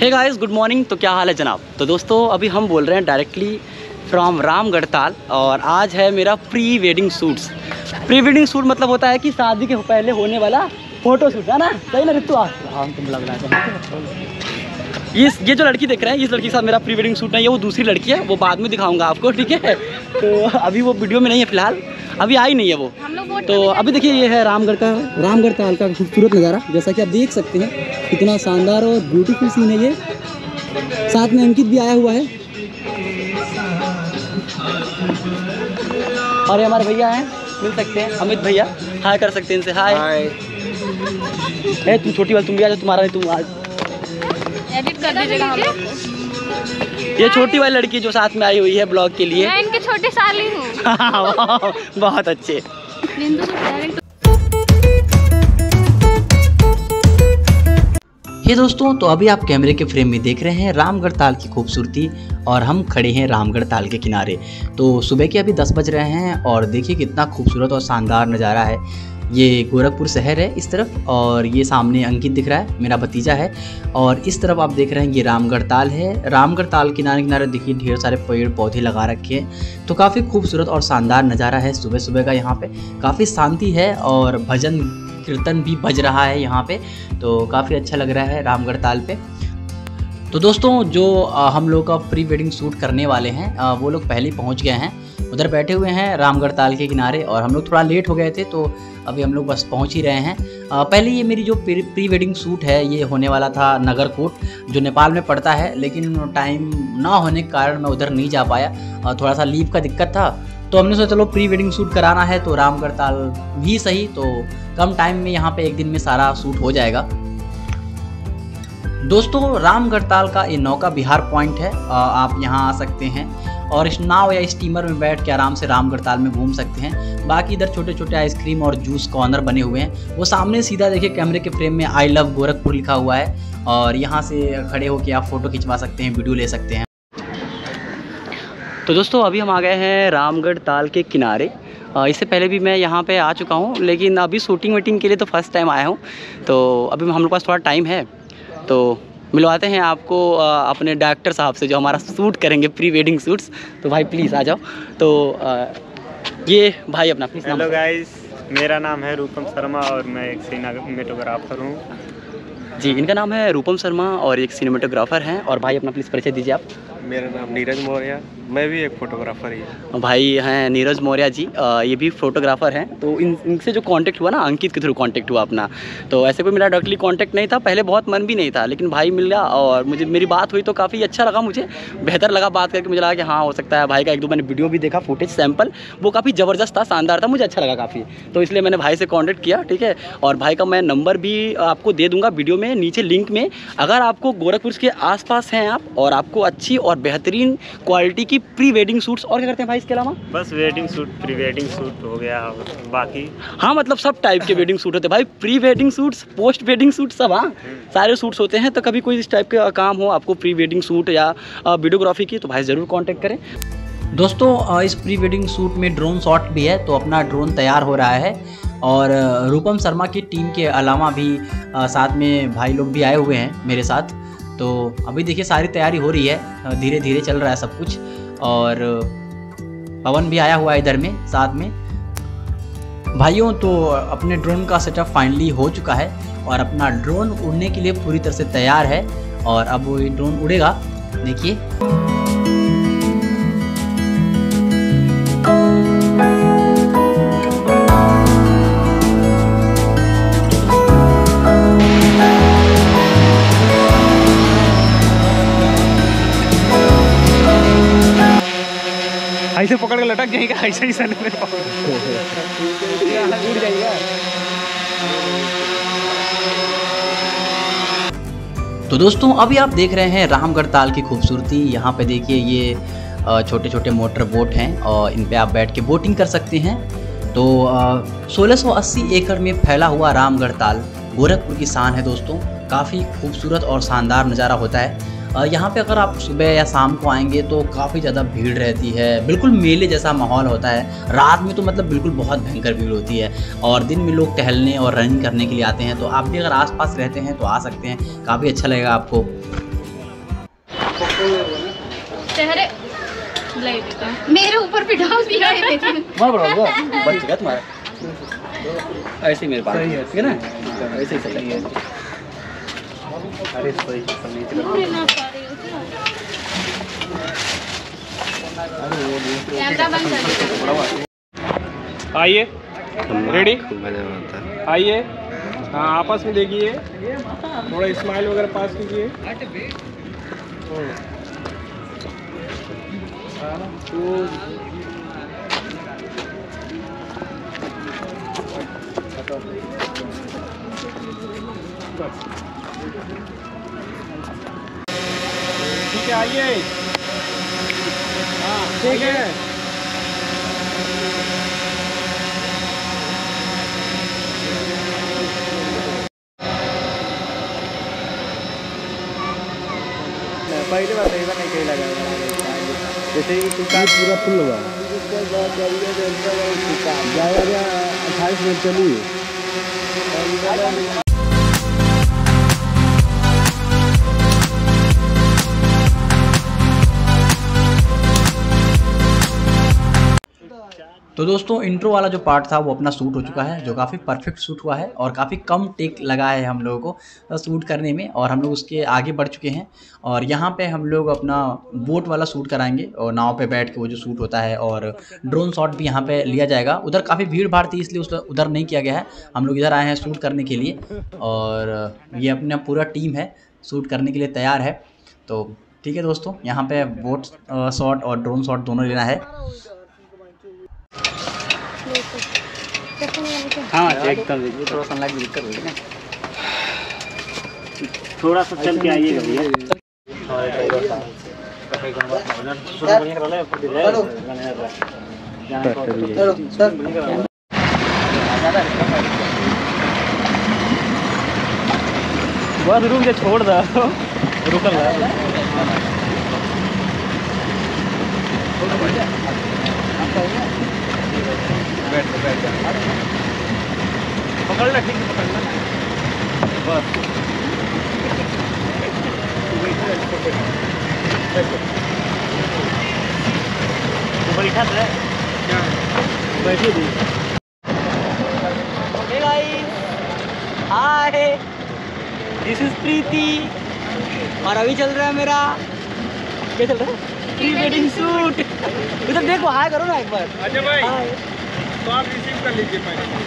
Hey guys good morning तो क्या हाल है जनाब? तो दोस्तों, अभी हम बोल रहे हैं डायरेक्टली फ्रॉम रामगढ़ताल और आज है मेरा pre wedding shoots pre wedding shoot मतलब होता है कि शादी के पहले होने वाला फ़ोटो शूट है ना? सही ना ऋतु हम तुम लग रहा ये ये जो लड़की देख रहे हैं, इस लड़की के साथ मेरा प्री वेडिंग शूट नहीं है, वो दूसरी लड़की है, वो बाद में दिखाऊँगा आपको, ठीक है? तो अभी वो वीडियो में नहीं है फ़िलहाल। अभी आई नहीं है वो। तो अभी देखिए ये है रामगढ़ का रामगढ़ ताल का खूबसूरत नज़ारा जैसा कि आप देख सकते हैं कितना शानदार और ब्यूटीफुल सीन है ये। साथ में अंकित भी आया हुआ है। और ये हमारे भैया हैं मिल सकते हैं। अमित भैया हाय कर सकते हैं इनसे हाय ए तुम छोटी वाली तुम भी आ जाओ तुम्हारा नहीं तुम आज एडिट कर दीजिएगा हम लोग। ये छोटी वाली लड़की जो साथ में आई हुई है ब्लॉग के लिए। मैं इनके छोटे साली हूँ बहुत अच्छे। ये दोस्तों तो अभी आप कैमरे के फ्रेम में देख रहे हैं रामगढ़ ताल की खूबसूरती और हम खड़े हैं रामगढ़ ताल के किनारे। तो सुबह के अभी 10 बज रहे हैं और देखिए कितना खूबसूरत और शानदार नज़ारा है। ये गोरखपुर शहर है इस तरफ़, और ये सामने अंकित दिख रहा है, मेरा भतीजा है। और इस तरफ़ आप देख रहे हैं ये रामगढ़ ताल है। रामगढ़ ताल किनारे किनारे देखिए ढेर सारे पेड़ पौधे लगा रखे हैं। तो काफ़ी खूबसूरत और शानदार नज़ारा है सुबह सुबह का यहाँ पे। काफ़ी शांति है और भजन कीर्तन भी बज रहा है यहाँ पे। तो काफ़ी अच्छा लग रहा है रामगढ़ ताल पे। तो दोस्तों, जो हम लोग का प्री वेडिंग शूट करने वाले हैं वो लोग पहले ही पहुँच गए हैं। उधर बैठे हुए हैं रामगढ़ ताल के किनारे और हम लोग थोड़ा लेट हो गए थे तो अभी हम लोग बस पहुँच ही रहे हैं। पहले ये मेरी जो प्री प्री वेडिंग शूट है, ये होने वाला था नगरकोट, जो नेपाल में पड़ता है, लेकिन टाइम ना होने के कारण मैं उधर नहीं जा पाया। थोड़ा सा लीव का दिक्कत था तो हमने सोचा चलो प्री वेडिंग शूट कराना है तो रामगढ़ ताल भी सही तो कम टाइम में यहाँ पे एक दिन में सारा शूट हो जाएगा। दोस्तों, रामगढ़ ताल का ये नौका बिहार पॉइंट है। आप यहाँ आ सकते हैं और इस नाव या स्टीमर में बैठ के आराम से रामगढ़ ताल में घूम सकते हैं। बाकी इधर छोटे छोटे आइसक्रीम और जूस कॉर्नर बने हुए हैं। वो सामने सीधा देखिए कैमरे के फ्रेम में आई लव गोरखपुर लिखा हुआ है और यहाँ से खड़े होकर आप फ़ोटो खिंचवा सकते हैं वीडियो ले सकते हैं। तो दोस्तों, अभी हम आ गए हैं रामगढ़ ताल के किनारे। इससे पहले भी मैं यहाँ पे आ चुका हूँ, लेकिन अभी शूटिंग वीटिंग के लिए तो फ़र्स्ट टाइम आया हूँ। तो अभी हम लोग पास थोड़ा टाइम है। तो मिलवाते हैं आपको आ, अपने डायरेक्टर साहब से जो हमारा सूट करेंगे प्री वेडिंग सूट्स तो भाई प्लीज़ आ जाओ। तो आ, ये भाई अपना प्लीज़ हेलो गाइस मेरा नाम है रूपम शर्मा और मैं एक सिनेमेटोग्राफर हूँ। जी इनका नाम है रूपम शर्मा और एक सिनेमेटोग्राफर हैं। और भाई अपना प्लीज़ परिचय दीजिए आप। मेरा नाम नीरज मौर्य मैं भी एक फोटोग्राफर ही भाई हैं नीरज मौर्य जी अ, ये भी फोटोग्राफर हैं। तो इन इनसे जो कांटेक्ट हुआ ना अंकित के थ्रू कांटेक्ट हुआ अपना तो ऐसे कोई मेरा डायरेक्टली कांटेक्ट नहीं था पहले बहुत मन भी नहीं था लेकिन भाई मिल गया और मुझे मेरी बात हुई तो काफ़ी अच्छा लगा मुझे बेहतर लगा बात करके मुझे लगा कि हाँ हो सकता है भाई का एक दो मैंने वीडियो भी देखा फुटेज सैंपल वो काफ़ी ज़बरदस्त था शानदार था मुझे अच्छा लगा काफ़ी। तो इसलिए मैंने भाई से कॉन्टेक्ट किया ठीक है और भाई का मैं नंबर भी आपको दे दूँगा वीडियो में नीचे लिंक में। अगर आपको गोरखपुर के आसपास हैं आप और आपको अच्छी और बेहतरीन क्वालिटी की प्री वेडिंग शूट्स और क्या करते हैं भाई इसके अलावा? बस wedding shoot pre wedding shoot हो गया बाकी। हाँ मतलब सब टाइप के वेडिंग सूट होते हैं। भाई pre wedding shoots post wedding shoot सब हाँ। सारे सूट्स होते हैं तो कभी कोई इस टाइप का काम हो आपको प्री वेडिंग सूट या वीडियोग्राफी की तो भाई ज़रूर कांटेक्ट करें। दोस्तों इस प्री वेडिंग शूट में ड्रोन शॉट भी है तो अपना ड्रोन तैयार हो रहा है। और रूपम शर्मा की टीम के अलावा भी साथ में भाई लोग भी आए हुए हैं मेरे साथ। तो अभी देखिए सारी तैयारी हो रही है। धीरे धीरे चल रहा है सब कुछ और पवन भी आया हुआ है इधर में, साथ में। भाइयों तो अपने ड्रोन का सेटअप फाइनली हो चुका है और अपना ड्रोन उड़ने के लिए पूरी तरह से तैयार है और अब वो ड्रोन उड़ेगा। देखिए। के लटक जाएगा ऐसे ही सन में तो दोस्तों अभी आप देख रहे हैं रामगढ़ ताल की खूबसूरती। यहाँ पे देखिए ये छोटे छोटे मोटर बोट हैं और इन पे आप बैठ के बोटिंग कर सकते हैं। तो अ, 1680 एकड़ में फैला हुआ रामगढ़ ताल गोरखपुर की शान है दोस्तों। काफ़ी खूबसूरत और शानदार नज़ारा होता है। यहाँ पे अगर आप सुबह या शाम को आएँगे तो काफ़ी ज़्यादा भीड़ रहती है। बिल्कुल मेले जैसा माहौल होता है। रात में तो मतलब बिल्कुल बहुत भयंकर भीड़ होती है और दिन में लोग टहलने और रनिंग करने के लिए आते हैं। तो आप भी अगर आसपास रहते हैं तो आ सकते हैं। काफ़ी अच्छा लगेगा आपको। मेरे ऊपर भी डाल दिया है। बच गया तुम्हारा। ऐसे ही मेरे पास। ठीक है ना? ऐसे ही सही है। अरे सही सही मैं ना पा कैमरा बंद कर दीजिए। आइए। रेडी आइए। हाँ आपस में देखिए। थोड़ा स्माइल वगैरह पास कीजिए। तो ठीक है आइए। हाँ ठीक है। पहले बार एक बार नहीं कहीं लगा जैसे ही तू पूरा फुल हुआ। जाएगा अट्ठाईस मिनट चलिए तो दोस्तों इंट्रो वाला जो पार्ट था, वो अपना सूट हो चुका है, जो काफ़ी परफेक्ट सूट हुआ है और काफ़ी कम टेक लगा है हम लोगों को सूट करने में और हम लोग उसके आगे बढ़ चुके हैं और यहाँ पे हम लोग अपना बोट वाला सूट कराएँगे और नाव पे बैठ के वो जो सूट होता है और ड्रोन शॉट भी यहाँ पे लिया जाएगा। उधर काफ़ी भीड़ भाड़ थी, इसलिए उस उधर नहीं किया गया है। हम लोग इधर आए हैं सूट करने के लिए और ये अपना पूरा टीम है सूट करने के लिए तैयार है। तो ठीक है दोस्तों, यहाँ पे बोट शॉट और ड्रोन शॉट दोनों लेना है। हाँ एकदम। थोड़ा सनलाइट भी दिक्कत होगी ना थोड़ा सा चल के आइएगा भैया। बस रूम से छोड़ दो। रुकल पकड़ना ठीक है पकड़ना बस। तो बैठा था। दी हाय दिस इज़ प्रीति और अभी चल रहा है मेरा क्या चल रहा है? प्री वेडिंग शूट इधर देखो हाय करो ना एक बार। अजय भाई। तो आप रिसीव कर लीजिए पहले।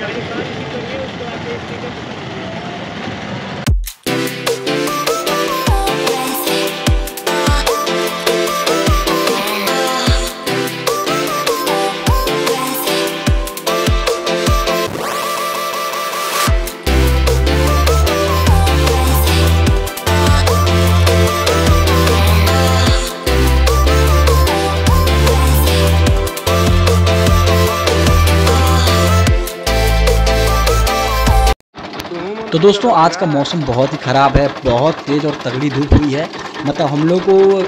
तो दोस्तों, आज का मौसम बहुत ही ख़राब है, बहुत तेज़ और तगड़ी धूप हुई है। मतलब हम लोग को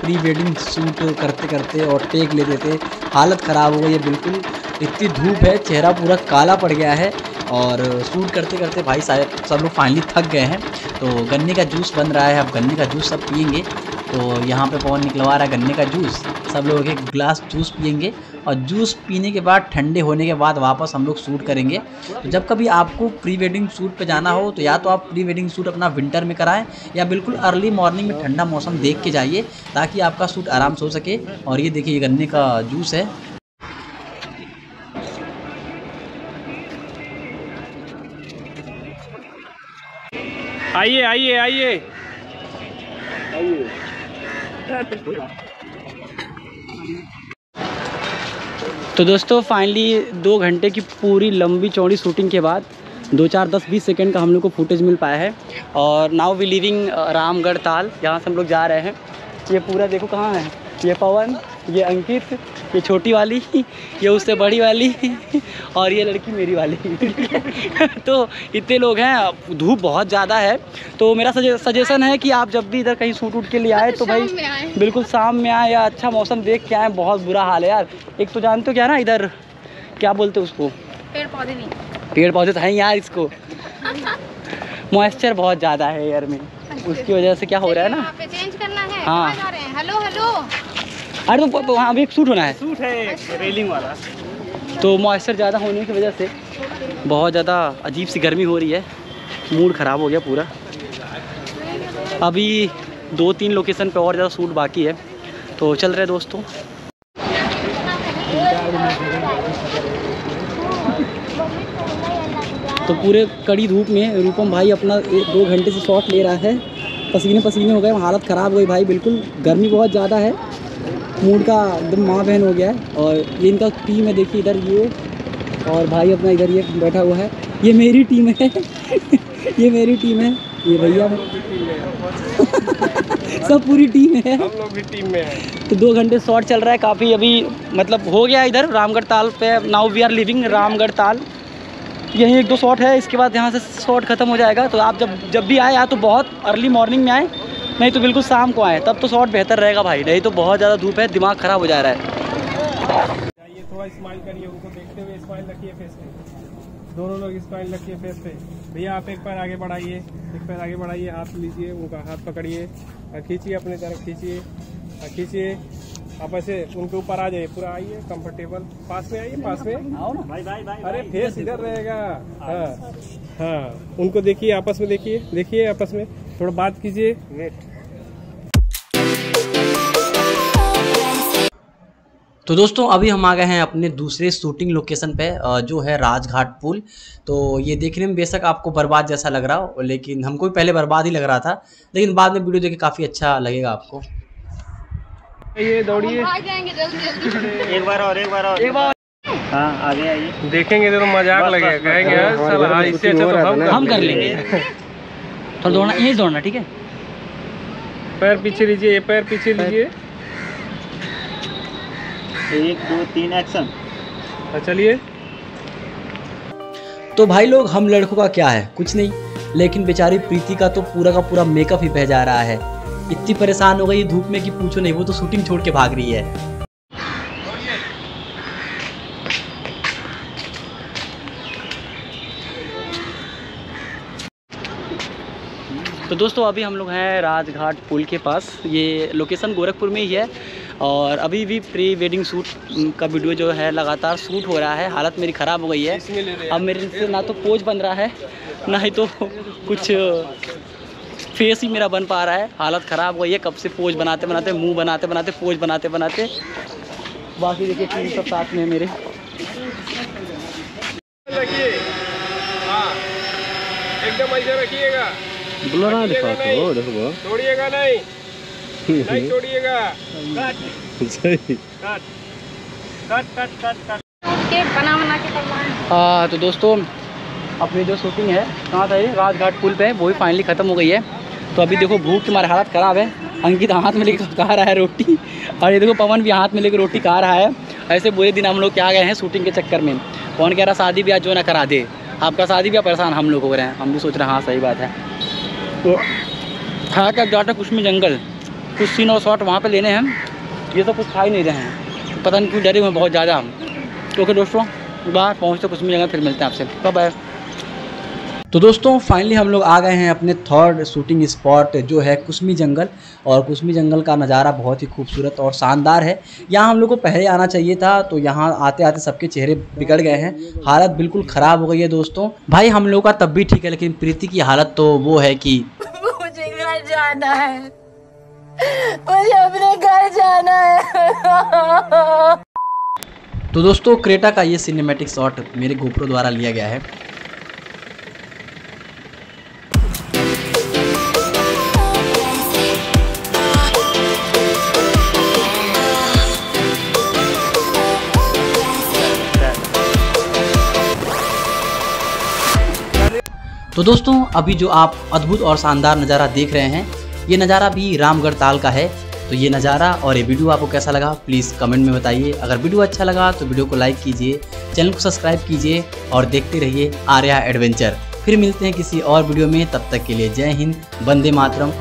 प्री वेडिंग शूट करते करते और टेक लेते थे हालत ख़राब हो गई है बिल्कुल। इतनी धूप है, चेहरा पूरा काला पड़ गया है और शूट करते करते भाई साहब, सब लोग फाइनली थक गए हैं। तो गन्ने का जूस बन रहा है, अब गन्ने का जूस सब पियेंगे। तो यहाँ पे पवन निकलवा रहा है गन्ने का जूस सब लोग एक गिलास जूस पियेंगे और जूस पीने के बाद ठंडे होने के बाद वापस हम लोग शूट करेंगे। तो जब कभी आपको प्री वेडिंग शूट पे जाना हो तो या तो आप प्री वेडिंग शूट अपना विंटर में कराएँ या बिल्कुल अर्ली मॉर्निंग में ठंडा मौसम देख के जाइए ताकि आपका शूट आराम से हो सके। और ये देखिए ये गन्ने का जूस है। आइए आइए। आइए। तो दोस्तों फाइनली दो घंटे की पूरी लंबी चौड़ी शूटिंग के बाद दो चार दस बीस सेकंड का हम लोग को फुटेज मिल पाया है। और नाउ वी लिविंग रामगढ़ ताल, यहाँ से हम लोग जा रहे हैं। ये पूरा देखो कहाँ है? ये पवन, ये अंकित ये छोटी वाली ये उससे बड़ी वाली और ये लड़की मेरी वाली। तो इतने लोग हैं धूप बहुत ज़्यादा है। तो मेरा सजेशन है कि आप जब भी इधर कहीं सूट उट के लिए आए तो भाई में आए। बिल्कुल शाम में आए या अच्छा मौसम देख के आए बहुत बुरा हाल है यार। एक तो जानते हो क्या ना इधर क्या बोलते हैं उसको? पेड़ पौधे नहीं। पेड़ पौधे तो हैं यार इसको। मॉइस्चर बहुत ज़्यादा है एयर में उसकी वजह से क्या हो रहा है ना? चेंज करना है। हैं। हेलो हेलो अरे तो वहाँ अभी एक सूट होना है। सूट है रेलिंग वाला। तो मॉइस्चर ज़्यादा होने की वजह से बहुत ज़्यादा अजीब सी गर्मी हो रही है। मूड ख़राब हो गया पूरा। अभी दो तीन लोकेशन पे और ज़्यादा सूट बाकी है। तो चल रहे दोस्तों। तो पूरे कड़ी धूप में रूपम भाई अपना एक दो घंटे से शॉट ले रहा है। पसीने पसीने हो गए हालत ख़राब हो गई भाई बिल्कुल। गर्मी बहुत ज़्यादा है। मूड का एकदम माँ बहन हो गया है और ये इनका टीम है देखिए इधर ये और भाई अपना इधर ये बैठा हुआ है। ये मेरी टीम है। ये मेरी टीम है। ये भैया सब पूरी टीम है। हम लोग भी टीम में हैं। तो दो घंटे शॉर्ट चल रहा है काफ़ी अभी मतलब हो गया इधर रामगढ़ ताल पे। Now we are living Ramgarh Tal. यहीं एक दो शॉट है इसके बाद यहाँ से शॉट ख़त्म हो जाएगा। तो आप जब जब भी आए या तो बहुत अर्ली मॉर्निंग में आए नहीं तो बिल्कुल शाम को आए। तब तो शॉट बेहतर रहेगा भाई। नहीं तो बहुत ज़्यादा धूप है दिमाग ख़राब हो जा रहा है। जाइए थोड़ा स्माइल करिए उनको देखते हुए स्माइल रखिए फेस पे। दोनों लोग स्माइल रखिए फेस पे। भैया आप एक पैर आगे बढ़ाइए एक पैर आगे बढ़ाइए हाथ लीजिए उनका हाथ पकड़िए और खींचिए अपनी तरफ़ खींचिए और खींचिए आप ऐसे उनके ऊपर आ जाइए पूरा आइए कंफर्टेबल पास में आइए पास में। आओ ना। भाई भाई भाई अरे फेस इधर रहेगा। हाँ हाँ उनको देखिए आपस में देखिए देखिए आपस में। थोड़ा बात कीजिए। तो दोस्तों अभी हम आ गए हैं अपने दूसरे शूटिंग लोकेशन पे जो है राजघाट पुल। तो ये देखने में बेशक आपको बर्बाद जैसा लग रहा हो लेकिन हमको भी पहले बर्बाद ही लग रहा था लेकिन बाद में वीडियो देख के काफ़ी अच्छा लगेगा आपको। ये दौड़िए। भाग जाएँगे जल्दी जल्दी। एक बार और एक बार और। एक बार। हाँ आगे आइए। देखेंगे तो मज़ाक लगेगा। कहेंगे हाँ, अच्छा तो हम कर लेंगे। थोड़ा दौड़ना यही दौड़ना ठीक है? पैर पीछे लीजिए ये पैर पीछे लीजिए। एक दो तीन एक्शन। चलिए। तो भाई लोग हम लड़कों का क्या है? कुछ नहीं। लेकिन बेचारी प्रीति का तो पूरा का पूरा मेकअप ही बह जा रहा है। इतनी परेशान हो गई धूप में कि पूछो नहीं वो तो शूटिंग छोड़ के भाग रही है। दोस्तों अभी हम लोग हैं राजघाट पुल के पास। ये लोकेशन गोरखपुर में ही है और अभी भी प्री वेडिंग शूट का वीडियो जो है लगातार शूट हो रहा है। हालत मेरी ख़राब हो गई है। अब मेरे से ना तो पोज बन रहा है ना ही तो कुछ फेस ही मेरा बन पा रहा है। हालत ख़राब हो गई है। कब से पोज बनाते बनाते मुँह बनाते बनाते पोज बनाते बनाते। बाकी देखिए टीम सब साथ में मेरे। हाँ। एकदम ऐसे रखिएगा। ब्लर रखिएगा नहीं। देखो छोड़िएगा नहीं। नहीं छोड़िएगा सही। Cut. Cut cut cut cut. के बना बना के हाँ तो दोस्तों अपनी जो शूटिंग है कहाँ था ये? राजघाट पुल पे वो भी फाइनली ख़त्म हो गई है। तो अभी देखो भूख की हमारी हालत ख़राब है। अंकित हाथ में लेकर खा रहा है रोटी। और ये देखो पवन भी हाथ में लेकर रोटी खा रहा है। ऐसे बुरे दिन हम लोग क्या गए हैं शूटिंग के चक्कर में? कौन कह रहा शादी ब्याह जो ना करा दे। आपका शादी ब्याह परेशान हम लोग हो रहे हैं। हम भी सोच रहे हैं हाँ सही बात है। तो था क्या डाटा कुछ में जंगल, कुछ सीन और शॉट वहाँ पे लेने हैं ये तो कुछ खा ही नहीं रहे हैं। पता नहीं क्यों डरे हुए बहुत ज़्यादा तो ओके दोस्तों बाहर पहुँचते कुछ में जंगल, फिर मिलते हैं आपसे। बाय तो दोस्तों फाइनली हम लोग आ गए हैं अपने थर्ड शूटिंग स्पॉट जो है कुसमी जंगल। और कुसमी जंगल का नज़ारा बहुत ही खूबसूरत और शानदार है। यहाँ हम लोग को पहले आना चाहिए था तो यहाँ आते आते सबके चेहरे बिगड़ गए हैं। हालत बिल्कुल ख़राब हो गई है दोस्तों। भाई हम लोग का तब भी ठीक है लेकिन प्रीति की हालत तो वो है कि मुझे घर जाना है। मुझे अपने घर जाना है। तो दोस्तों क्रेटा का ये सिनेमेटिक शॉट मेरे गोप्रो द्वारा लिया गया है। तो दोस्तों, अभी जो आप अद्भुत और शानदार नज़ारा देख रहे हैं, ये नज़ारा भी रामगढ़ ताल का है। तो ये नज़ारा और ये वीडियो आपको कैसा लगा, प्लीज़ कमेंट में बताइए। अगर वीडियो अच्छा लगा तो वीडियो को लाइक कीजिए, चैनल को सब्सक्राइब कीजिए और देखते रहिए आर्या एडवेंचर। फिर मिलते हैं किसी और वीडियो में, तब तक के लिए जय हिंद, वंदे मातरम।